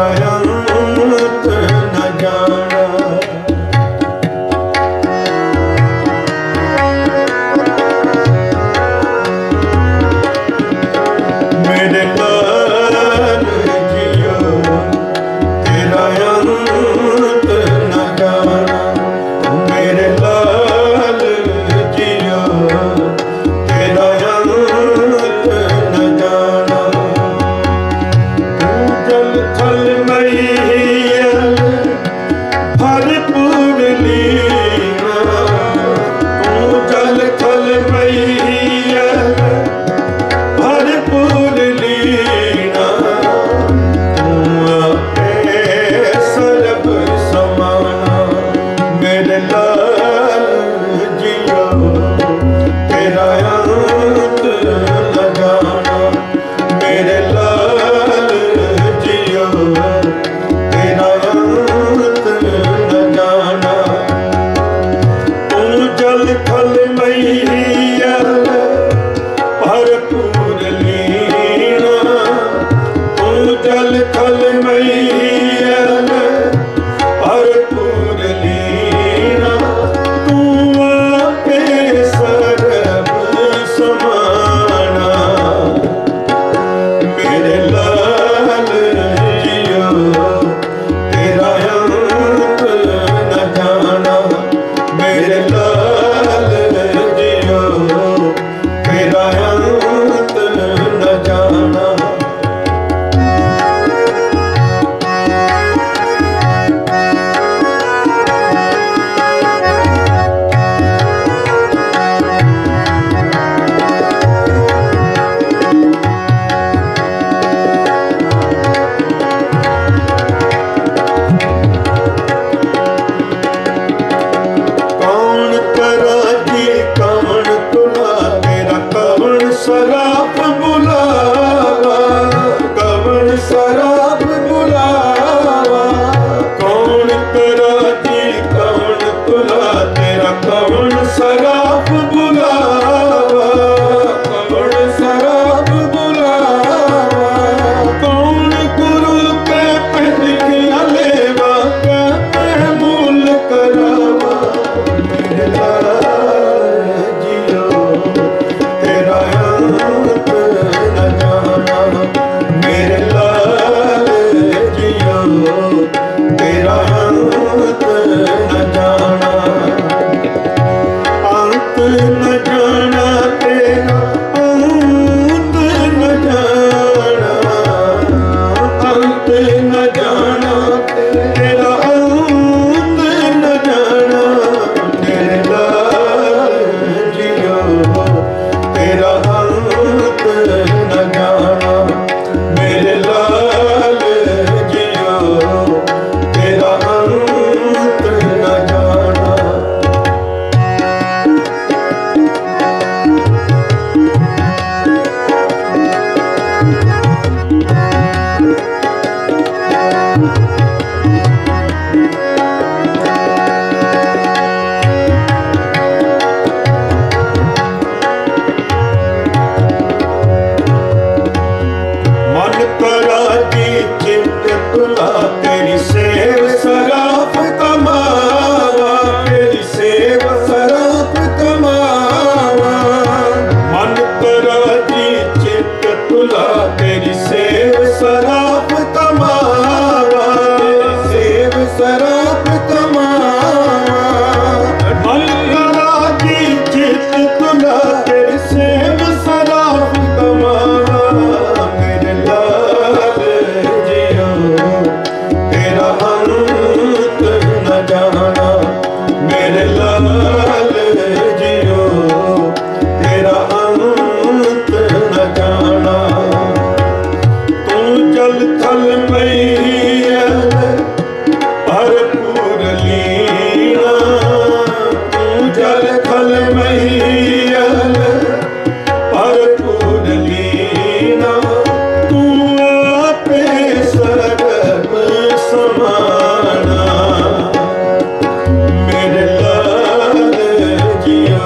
ਤੇਰਾ ਅੰਤ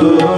Oh.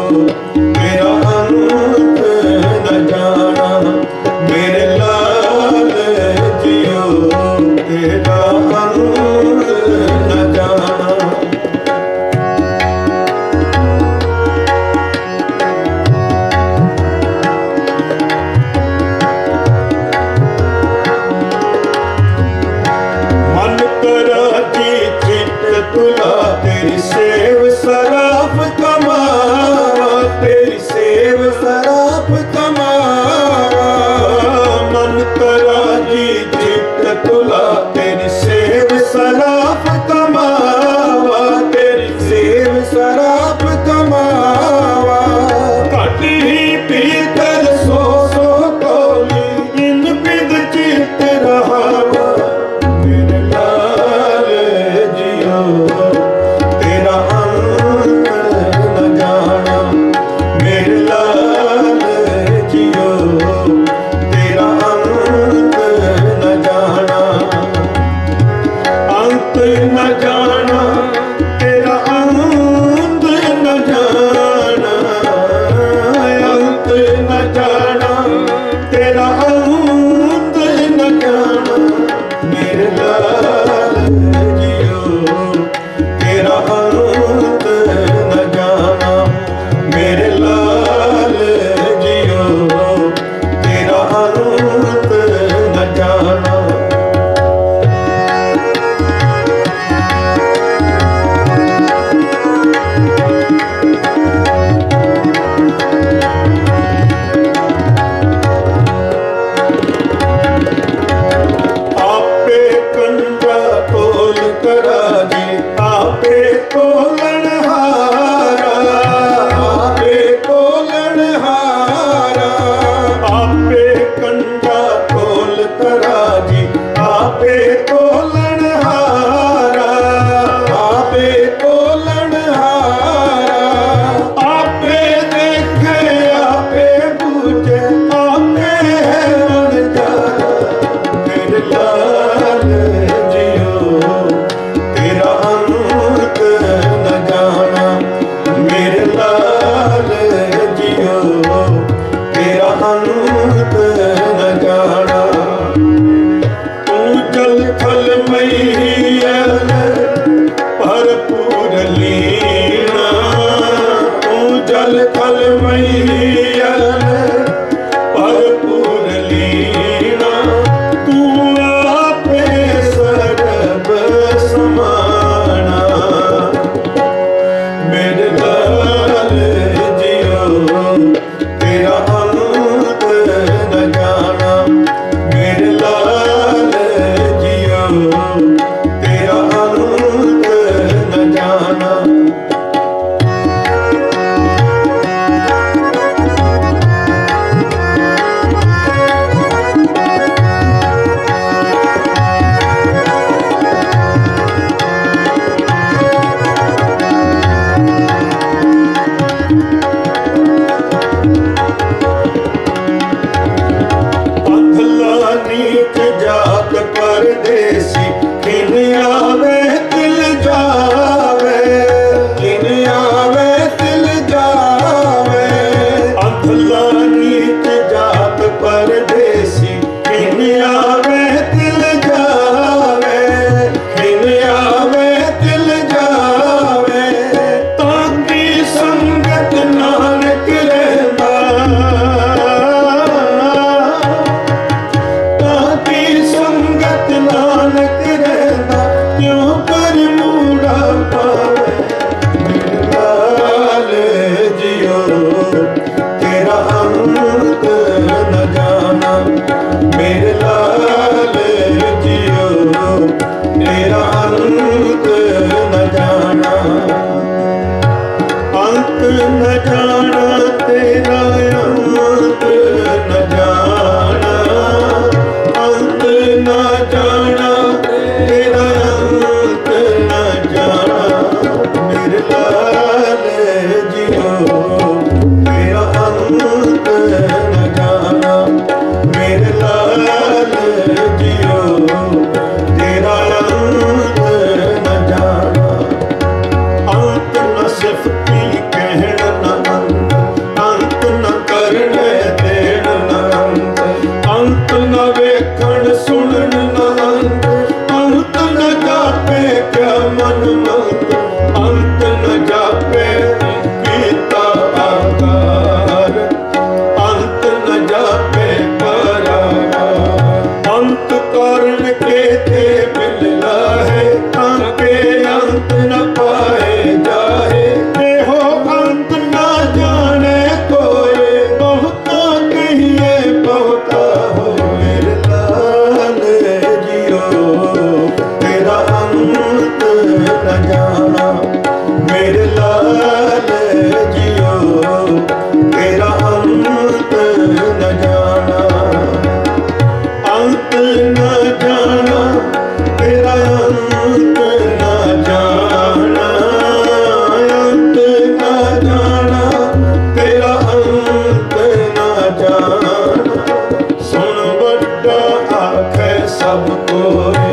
Sabe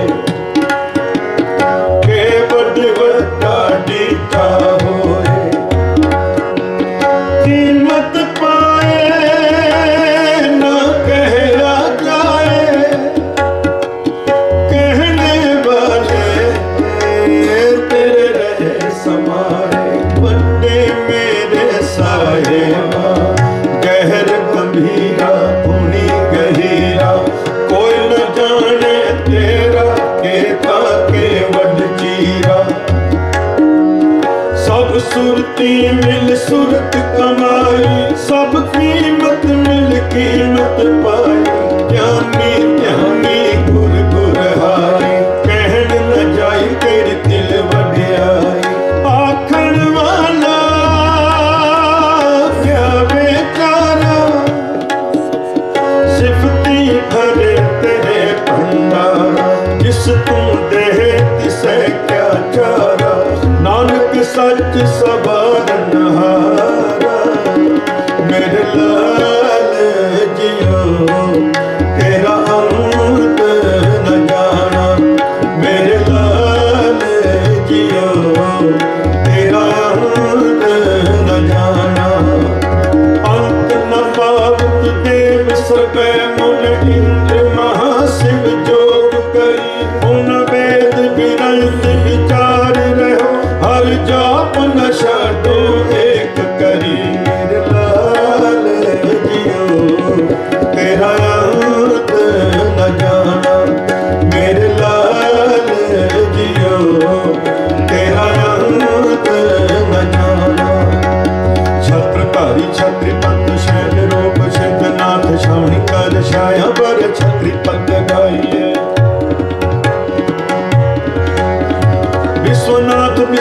ਹਰ ਸੁਰਤੀ ਮਿਲ ਸੁਰਤ ਕਮਾਈ ਸਭ ਕੀਮਤ ਮਿਲ ਕੀਮਤ ਪਾਈ। ਗਿਆਨੀ ਗਿਆਨੀ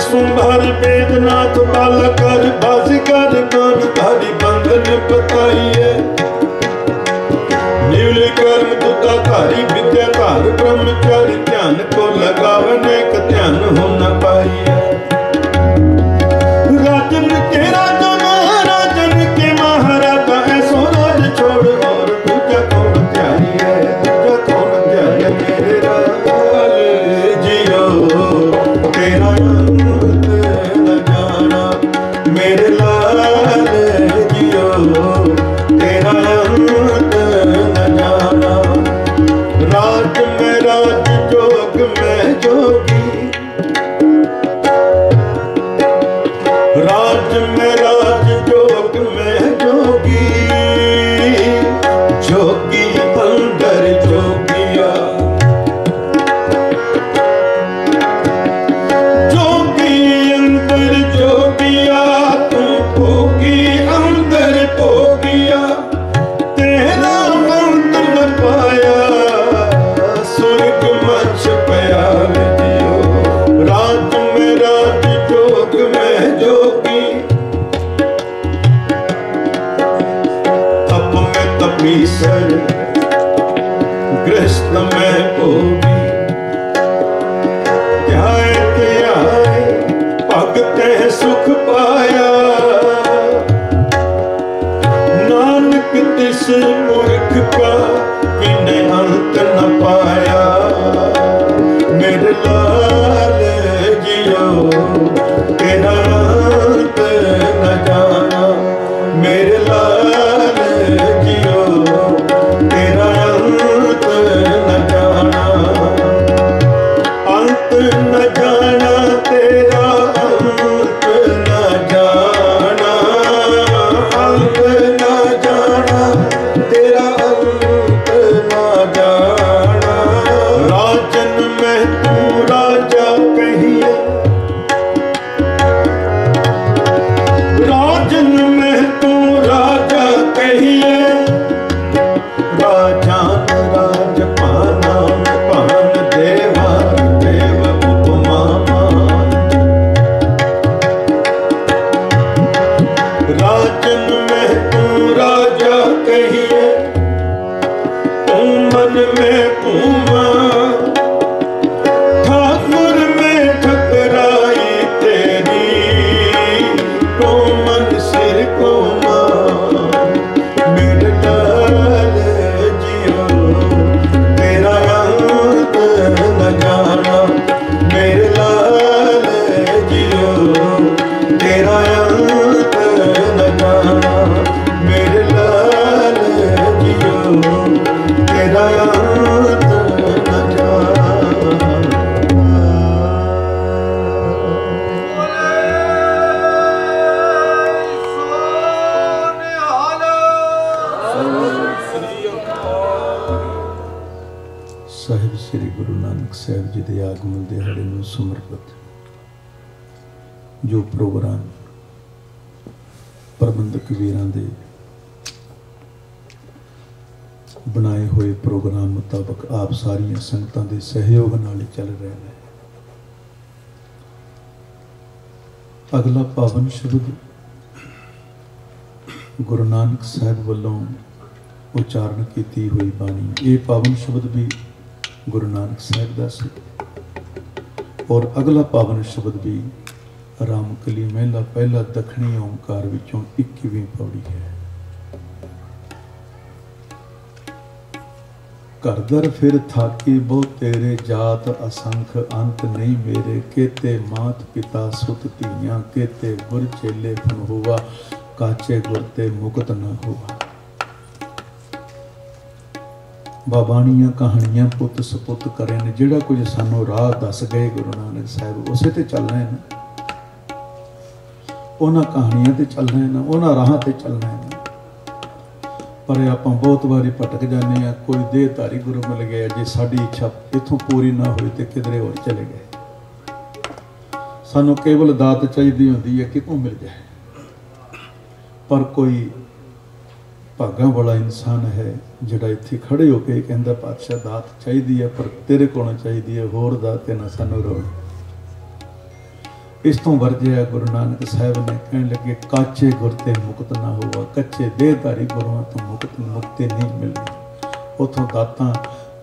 ਸੁੰਭਰ ਬੇਦਨਾਥ ਬਲ ਕਰ ਬਾਜ਼ੀਗਰ ਕਾਨ ਧਾਰੀ ਬੰਧਨ ਪਤਾਈਏ ਨਿਵਲ ਕਰਮ ਦੁਤਾ ਧਾਰੀ ਵਿਦਿਆ ਧਾਰ listen ਤੇਰੀ ਸਾਹਿਬ ਸ੍ਰੀ ਗੁਰੂ ਨਾਨਕ ਸਾਹਿਬ ਜੀ ਦੇ ਆਗਮਨ ਦਿਹਾੜੇ ਨੂੰ ਸਮਰਪਿਤ। ਜੋ ਪ੍ਰੋਗਰਾਮ ਪ੍ਰਬੰਧਕ ਵੀਰਾਂ ਦੇ ਬਣਾਏ ਹੋਏ ਪ੍ਰੋਗਰਾਮ ਮੁਤਾਬਕ ਆਪ ਸਾਰੀਆਂ ਸੰਗਤਾਂ ਦੇ ਸਹਿਯੋਗ ਨਾਲ ਹੀ ਚੱਲ ਰਿਹਾ ਹੈ। ਅਗਲਾ ਪਾਵਨ ਸ਼ਬਦ ਗੁਰੂ ਨਾਨਕ ਸਾਹਿਬ ਵੱਲੋਂ ਉਚਾਰਨ ਕੀਤੀ ਹੋਈ ਬਾਣੀ। ਇਹ ਪਾਵਨ ਸ਼ਬਦ ਵੀ ਗੁਰੂ ਨਾਨਕ ਸਾਹਿਬ ਦਾ ਸੀ। ਔਰ ਅਗਲਾ ਪਾਵਨ ਸ਼ਬਦ ਵੀ ਰਾਮਕਲੀ ਮਹਿਲਾ ਪਹਿਲਾ ਦਖਣੀ ਓੰਕਾਰ ਵਿੱਚੋਂ 21ਵੀਂ ਪੌੜੀ ਹੈ। ਘਰ ਦਰ ਫਿਰ ਥਾਕੀ ਬਹੁ ਤੇਰੇ ਜਾਤ ਅਸੰਖ ਅੰਤ ਨਹੀਂ ਮੇਰੇ, ਕੇਤੇ ਮਾਤ ਪਿਤਾ ਸੁਤ ਧੀਆਂ, ਕੇਤੇ ਗੁਰ ਚੇਲੇ ਫਨ ਹੋਵਾ ਕਾਚੇ ਗੁਰ ਤੇ ਮੁਕਤ ਨਾ ਹੋਵਾ ਬਾਬਾਣੀਆਂ ਕਹਾਣੀਆਂ ਪੁੱਤ ਸਪੁੱਤ ਕਰੇ ਨੇ, ਜਿਹੜਾ ਕੁਝ ਸਾਨੂੰ ਰਾਹ ਦੱਸ ਗਏ ਗੁਰੂ ਨਾਨਕ ਸਾਹਿਬ, ਉਸੇ ਤੇ ਚੱਲਣਾ ਹੈ ਨਾ। ਉਹਨਾਂ ਕਹਾਣੀਆਂ ਤੇ ਚੱਲਣਾ ਹੈ ਨਾ, ਉਹਨਾਂ ਰਾਹਾਂ ਤੇ ਚੱਲਣਾ ਹੈ ਪਰ ਆਪਾਂ ਬਹੁਤ ਵਾਰੀ ਭਟਕ ਜਾਂਦੇ ਆ ਕੋਈ ਦੇਹਧਾਰੀ ਗੁਰੂ ਮਿਲ ਗਿਆ, ਜੇ ਸਾਡੀ ਇੱਛਾ ਇਥੋਂ ਪੂਰੀ ਨਾ ਹੋਈ ਤੇ ਕਿਧਰੇ ਹੋਰ ਚਲੇ ਗਏ। ਸਾਨੂੰ ਕੇਵਲ ਦਾਤ ਚਾਹੀਦੀ ਹੁੰਦੀ ਹੈ ਕਿਤੋਂ ਮਿਲ ਜਾਏ। ਪਰ ਕੋਈ ਭਾਗਾਂ ਵਾਲਾ ਇਨਸਾਨ ਹੈ ਜਿਹੜਾ ਇੱਥੇ ਖੜੇ ਹੋ ਕੇ ਕਹਿੰਦਾ, ਪਾਤਸ਼ਾਹ, ਦਾਤ ਚਾਹੀਦੀ ਹੈ, ਪਰ ਤੇਰੇ ਕੋਲੋਂ ਚਾਹੀਦੀ ਹੈ, ਹੋਰ ਦਾਤ ਤੇ ਨਾ ਸਾਨੂੰ ਰੋਣ ਇਸ ਤੋਂ ਵਰਜਿਆ ਗੁਰੂ ਨਾਨਕ ਸਾਹਿਬ ਨੇ ਕਹਿਣ ਲੱਗੇ, ਕਾਚੇ ਗੁਰ ਤੇ ਮੁਕਤ ਨਾ ਹੋਵਾ, ਕੱਚੇ ਦੇਹਧਾਰੀ ਗੁਰੂਆਂ ਤੋਂ ਮੁਕਤ ਮੁਕਤੀ ਨਹੀਂ ਮਿਲਦੀ। ਉਥੋਂ ਦਾਤਾਂ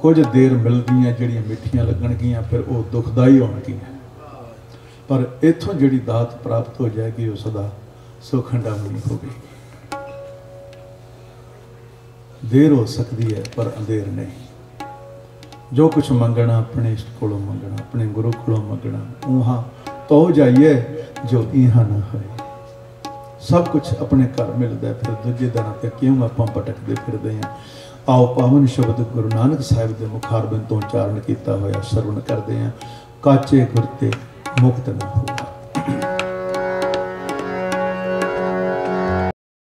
ਕੁਝ ਦੇਰ ਮਿਲਦੀਆਂ, ਜਿਹੜੀਆਂ ਮਿੱਠੀਆਂ ਲੱਗਣਗੀਆਂ, ਫਿਰ ਉਹ ਦੁਖਦਾਈ ਹੋਣਗੀਆਂ। ਪਰ ਇਥੋਂ ਜਿਹੜੀ ਦਾਤ ਪ੍ਰਾਪਤ ਹੋ ਜਾਏਗੀ, ਉਹ ਸਦਾ ਸੁਖੰਡਾਮਣੀ ਹੋਵੇਗੀ। ਦੇਰ ਹੋ ਸਕਦੀ ਹੈ, ਪਰ ਅੰਧੇਰ ਨਹੀਂ। ਜੋ ਕੁਝ ਮੰਗਣਾ ਆਪਣੇ ਇਸ਼ਟ ਕੋਲੋਂ ਮੰਗਣਾ, ਆਪਣੇ ਗੁਰੂ ਕੋਲੋਂ ਮੰਗਣਾ ਉਹਾਂ ਤੋ ਜਾਈਏ ਜੋ ਇਹਾਂ ਨਾ ਹੋਏ। ਸਭ ਕੁਝ ਆਪਣੇ ਘਰ ਮਿਲਦਾ ਫਿਰ ਦੂਜੇ ਦਿਨਾਂ ਤੇ ਕਿਉਂ ਆਪਾਂ ਭਟਕਦੇ ਫਿਰਦੇ ਹਾਂ? ਆਓ ਪਾਵਨ ਸ਼ਬਦ ਗੁਰੂ ਨਾਨਕ ਸਾਹਿਬ ਦੇ ਮੁਖਾਰਬਨ ਤੋਂ ਉਚਾਰਨ ਕੀਤਾ ਹੋਇਆ ਸਰਵਣ ਕਰਦੇ ਹਾਂ। ਕਾਚੇ ਗੁਰ ਤੇ ਮੁਕਤ ਨਾ ਹੋਵਾ।